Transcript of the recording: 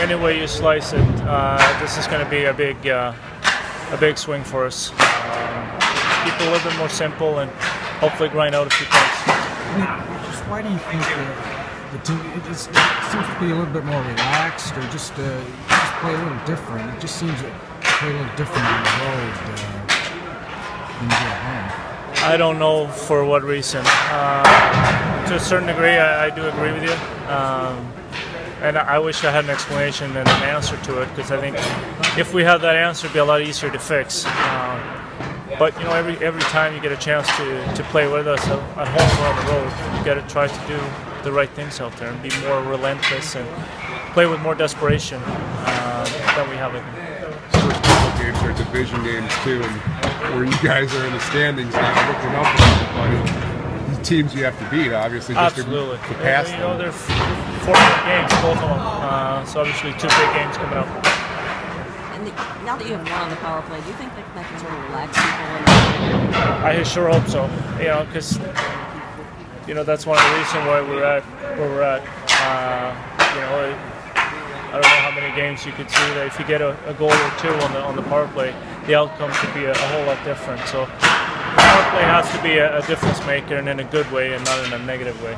any way you slice it, uh, this is going to be a big, uh, a big swing for us. Um, keep it a little bit more simple and hopefully grind out a few points. Just why do you think the, the team it, just, it seems to be a little bit more relaxed, or just uh, just play a little different? It just seems to play a little different on the road uh, than at home. I don't know for what reason. Uh, to a certain degree, I, I do agree with you. Um, and I wish I had an explanation and an answer to it because I think if we had that answer, it'd be a lot easier to fix. Uh, but you know, every every time you get a chance to, to play with us at home or on the road, you got to try to do the right things out there and be more relentless and play with more desperation uh, than we have. First couple games are division games too, and where you guys are in the standings now, looking up. The teams you have to beat, obviously, just Absolutely. to, to pass you know, them. they're four big games, both of them. Uh, so obviously, two big games coming up. And the, now that you have one on the power play, do you think that, that can sort of relax people? I sure hope so. You know, because you know that's one of the reasons why we're at where we're at. Uh, you know, I don't know how many games you could see that if you get a, a goal or two on the on the power play, the outcome could be a, a whole lot different. So, power play has to be a, a difference maker and in a good way and not in a negative way.